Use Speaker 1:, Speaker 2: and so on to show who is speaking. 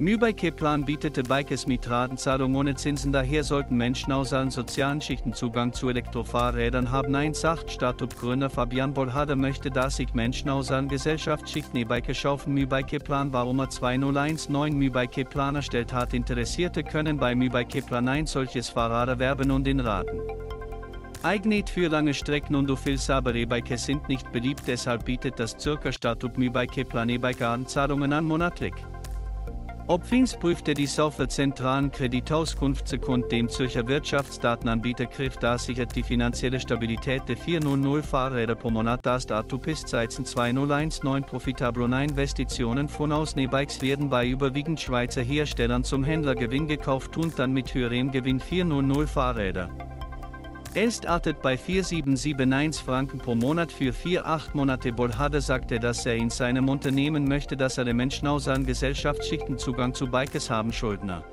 Speaker 1: Mübike-Plan bietete Bikes mit Ratenzahlung ohne Zinsen, daher sollten Menschen aus allen sozialen Schichten Zugang zu Elektrofahrrädern haben. 1 sagt Startup-Gründer Fabian Bolhada möchte, dass sich Menschen aus allen Gesellschaftsschichten E-Bike schaffen. Mübike-Plan war Oma 2019 Mübike-Plan erstellt hat. Interessierte können bei Mübike-Plan ein solches Fahrrad erwerben und in Raten. Eignet für lange Strecken und Ufils aber E-Bike sind nicht beliebt, deshalb bietet das Zürcher Startup Mübike-Plan E-Bike Anzahlungen an monatlich. Opfings prüfte die Software zentralen Kreditauskunftssekund dem Zürcher Wirtschaftsdatenanbieter Griff da sichert die finanzielle Stabilität der 400 Fahrräder pro Monat das bis 2019 profitablen Investitionen von Ausnehbikes werden bei überwiegend Schweizer Herstellern zum Händlergewinn gekauft und dann mit höherem Gewinn 400 Fahrräder. Er startet bei 4771 Franken pro Monat für 4-8 Monate. Bolhade sagte, dass er in seinem Unternehmen möchte, dass alle Menschen aus allen Gesellschaftsschichten Zugang zu Bikes haben. Schuldner.